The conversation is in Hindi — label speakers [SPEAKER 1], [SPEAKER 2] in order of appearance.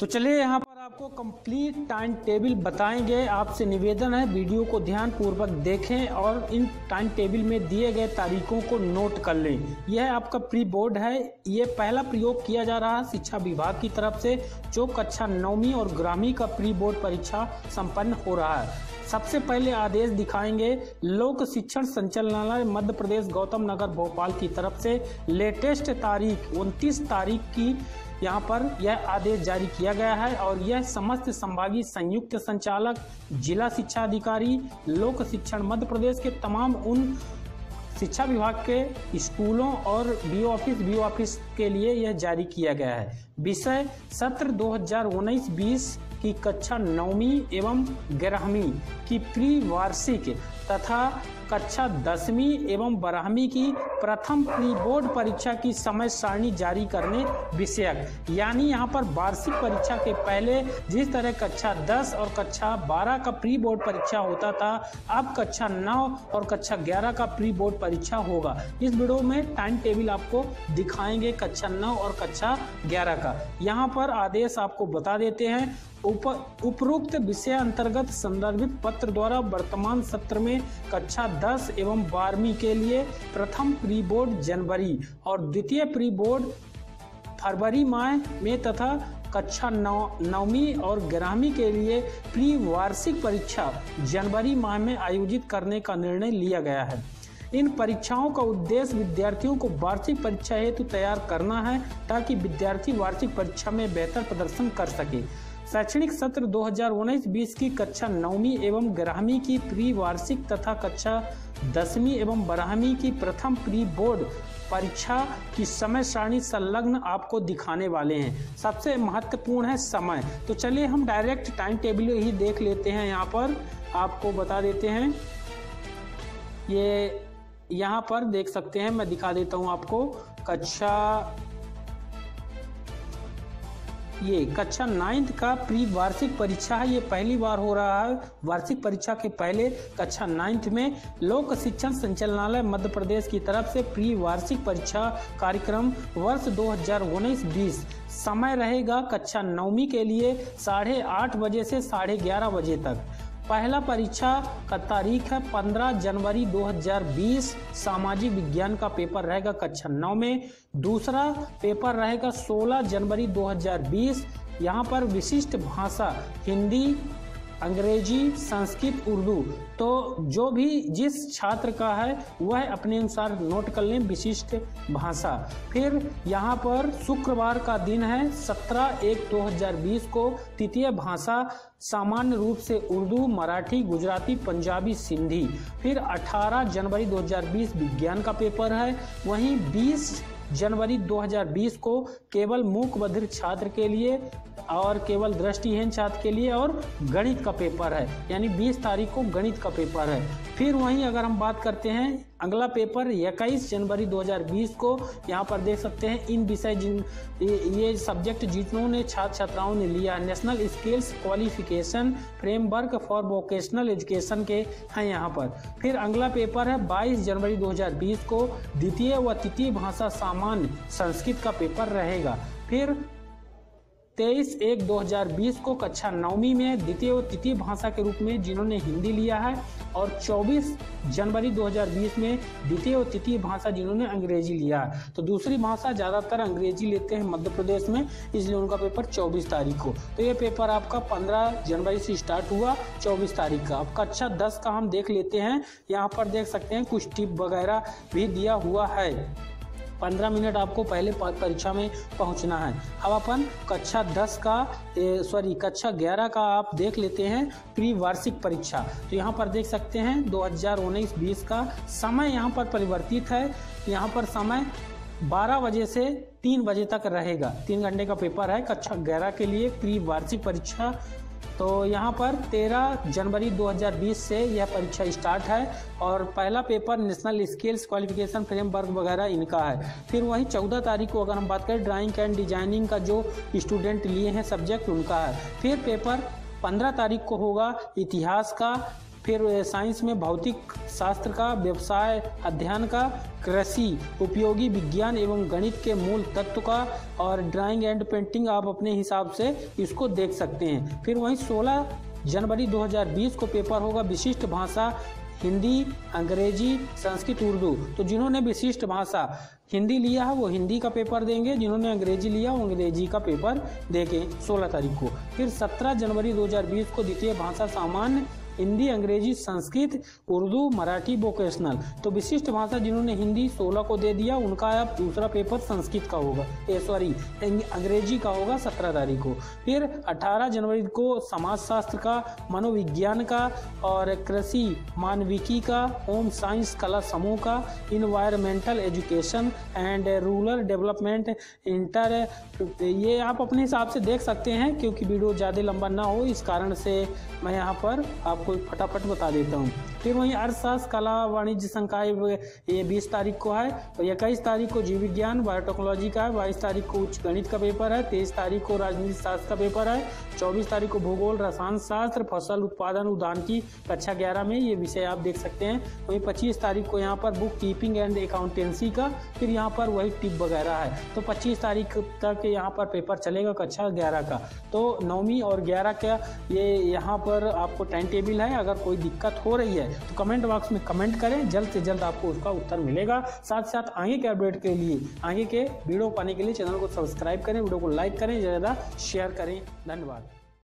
[SPEAKER 1] तो चलिए यहाँ पर आपको कंप्लीट टाइम टेबल बताएँगे। आपसे निवेदन है, वीडियो को ध्यानपूर्वक देखें और इन टाइम टेबल में दिए गए तारीखों को नोट कर लें। यह आपका प्री बोर्ड है। ये पहला प्रयोग किया जा रहा है शिक्षा विभाग की तरफ़ से, जो कक्षा नौवीं और ग्रामीण का प्री बोर्ड परीक्षा संपन्न हो रहा है। सबसे पहले आदेश दिखाएँगे। लोक शिक्षण संचालनालय, मध्य प्रदेश, गौतम नगर, भोपाल की तरफ़ से लेटेस्ट तारीख 29 तारीख की यहाँ पर यह आदेश जारी किया गया है और यह समस्त संभागीय संयुक्त संचालक, जिला शिक्षा अधिकारी, लोक शिक्षण, मध्य प्रदेश के तमाम उन शिक्षा विभाग के स्कूलों और बी ऑफ़िस बी ऑफ़िस के लिए यह जारी किया गया है। विषय सत्र 2019-20 की कक्षा नौवीं एवं ग्यारहवीं की प्री वार्षिक तथा कक्षा दसवीं एवं बारहवीं की प्रथम प्री बोर्ड परीक्षा की समय सारणी जारी करने विषयक, यानी यहाँ पर वार्षिक परीक्षा के पहले जिस तरह कक्षा 10 और कक्षा 12 का प्री बोर्ड परीक्षा होता था, अब कक्षा 9 और कक्षा 11 का प्री बोर्ड परीक्षा होगा। इस वीडियो में टाइम टेबल आपको दिखाएँगे कक्षा 9 और कक्षा 11 का। यहाँ पर आदेश आपको बता देते हैं उप, उपरोक्त विषय अंतर्गत संदर्भित पत्र द्वारा वर्तमान सत्र में कक्षा 10 एवं बारहवीं के लिए प्रथम प्री बोर्ड जनवरी और द्वितीय प्री बोर्ड फरवरी माह में तथा कक्षा नौ, नौवीं और ग्यारहवीं के लिए प्री वार्षिक परीक्षा जनवरी माह में आयोजित करने का निर्णय लिया गया है। इन परीक्षाओं का उद्देश्य विद्यार्थियों को वार्षिक परीक्षा हेतु तैयार करना है ताकि विद्यार्थी वार्षिक परीक्षा में बेहतर प्रदर्शन कर सके। शैक्षणिक सत्र 2019-20 की कक्षा नौवीं एवं ग्यारहवीं की प्री वार्षिक तथा कक्षा दसवीं एवं बारहवीं की प्रथम प्री बोर्ड परीक्षा की समय सारणी संलग्न आपको दिखाने वाले हैं। सबसे महत्वपूर्ण है समय। तो चलिए हम डायरेक्ट टाइम टेबल ही देख लेते हैं यहाँ पर। आपको बता देते हैं। ये यहाँ पर देख सकते हैं। मैं दिखा देता हूँ आपको। कक्षा ये कक्षा नाइन्थ का प्री वार्षिक परीक्षा है, ये पहली बार हो रहा है। वार्षिक परीक्षा के पहले कक्षा नाइन्थ में लोक शिक्षण संचालनालय मध्य प्रदेश की तरफ़ से प्री वार्षिक परीक्षा कार्यक्रम वर्ष 2019-20 समय रहेगा कक्षा नौवीं के लिए साढ़े आठ बजे से साढ़े ग्यारह बजे तक। पहला परीक्षा का तारीख है 15 जनवरी 2020 सामाजिक विज्ञान का पेपर रहेगा कक्षा नौ में। दूसरा पेपर रहेगा 16 जनवरी 2020 यहाँ पर विशिष्ट भाषा, हिंदी अंग्रेज़ी, संस्कृत, उर्दू तो जो भी जिस छात्र का है, वह अपने अनुसार नोट कर लें विशिष्ट भाषा। फिर यहाँ पर शुक्रवार का दिन है 17 एक 2020 को तृतीय भाषा, सामान्य रूप से उर्दू, मराठी, गुजराती, पंजाबी, सिंधी। फिर 18 जनवरी 2020 विज्ञान का पेपर है, वहीं 20 जनवरी 2020 को केवल मूक बधिर छात्र के लिए और केवल दृष्टिहीन छात्र के लिए और गणित का पेपर है। यानी 20 तारीख को गणित का पेपर है। फिर वहीं अगर हम बात करते हैं अगला पेपर 21 जनवरी 2020 को यहाँ पर देख सकते हैं। इन विषय जिन ये सब्जेक्ट जितनों छात्र छात्राओं ने लिया, national skills qualification framework for vocational education के हैं यहाँ पर। फिर अगला पेपर है 22 जनवरी 2020 को द्वितीय व तृतीय भाषा सामान्य संस्कृत का पेपर रहेगा। फिर तेईस एक 2020 को कक्षा नौवीं में द्वितीय और तृतीय भाषा के रूप में जिन्होंने हिंदी लिया है और 24 जनवरी 2020 में द्वितीय और तृतीय भाषा जिन्होंने अंग्रेज़ी लिया है। तो दूसरी भाषा ज़्यादातर अंग्रेज़ी लेते हैं मध्य प्रदेश में, इसलिए उनका पेपर 24 तारीख को। तो ये पेपर आपका 15 जनवरी से स्टार्ट हुआ 24 तारीख का। अब कक्षा 10 का हम देख लेते हैं। यहाँ पर देख सकते हैं कुछ टिप वगैरह भी दिया हुआ है। पंद्रह मिनट आपको पहले परीक्षा में पहुँचना है। अब अपन कक्षा दस का सॉरी कक्षा ग्यारह का आप देख लेते हैं प्री वार्षिक परीक्षा। तो यहाँ पर देख सकते हैं 2019-20 का समय यहाँ पर परिवर्तित है। यहाँ पर समय 12 बजे से 3 बजे तक रहेगा। तीन घंटे का पेपर है कक्षा ग्यारह के लिए प्री वार्षिक परीक्षा तो यहाँ पर 13 जनवरी 2020 से यह परीक्षा स्टार्ट है और पहला paper national skills qualification framework वगैरह इनका है। फिर वही 14 तारीख को अगर हम बात करें, ड्राइंग एंड डिज़ाइनिंग का जो स्टूडेंट लिए हैं, सब्जेक्ट उनका है। फिर पेपर 15 तारीख को होगा, इतिहास का फिर साइंस में भौतिक शास्त्र का, व्यवसाय अध्ययन का, कृषि, उपयोगी विज्ञान एवं गणित के मूल तत्व का और ड्राइंग एंड पेंटिंग आप अपने हिसाब से इसको देख सकते हैं। फिर वहीं 16 जनवरी 2020 को पेपर होगा विशिष्ट भाषा, हिंदी, अंग्रेज़ी, संस्कृत, उर्दू। तो जिन्होंने विशिष्ट भाषा हिंदी लिया है, वो हिंदी का पेपर देंगे। जिन्होंने अंग्रेज़ी लिया, वो अंग्रेज़ी का पेपर देंगे 16 तारीख को। फिर 17 जनवरी 2020 को द्वितीय भाषा सामान्य हिंदी, अंग्रेज़ी, संस्कृत, उर्दू, मराठी वोकेशनल तो विशिष्ट भाषा जिन्होंने हिंदी 16 को दे दिया, उनका अब दूसरा पेपर संस्कृत का होगा। ए सॉरी अंग्रेज़ी का होगा 17 तारीख को। फिर 18 जनवरी को समाजशास्त्र का, मनोविज्ञान का और कृषि, मानविकी का होम साइंस कला समूह का environmental education and rural development inter ये आप अपने हिसाब से देख सकते हैं, क्योंकि वीडियो ज़्यादा लंबा ना हो, इस कारण से मैं यहाँ पर आप आपको फटाफट बता देता हूँ। फिर वहीं अर्थशास्त्र कला वाणिज्य संकाय ये बीस तारीख को है और इक्कीस तारीख को जीव विज्ञान, बायोटेक्नोलॉजी का है, बाईस तारीख को उच्च गणित का पेपर है, तेईस तारीख को राजनीति शास्त्र का पेपर है, चौबीस तारीख को भूगोल, रसायन शास्त्र, फ़सल उत्पादन, उद्यान की कक्षा ग्यारह में ये विषय आप देख सकते हैं। वहीं पच्चीस तारीख को यहाँ पर बुक कीपिंग एंड अकाउंटेंसी का, फिर यहाँ पर वही टिप वगैरह है। तो पच्चीस तारीख तक यहाँ पर पेपर चलेगा कक्षा ग्यारह का। तो नौवीं और ग्यारह का ये यहाँ पर आपको टाइम टेबल मुश्किल है अगर कोई दिक्कत हो रही है तो कमेंट बॉक्स में कमेंट करें। जल्द से जल्द आपको उसका उत्तर मिलेगा। साथ साथ आगे के अपडेट के लिए, आगे के वीडियो पाने के लिए चैनल को सब्सक्राइब करें वीडियो को लाइक करें, ज़्यादा शेयर करें। धन्यवाद।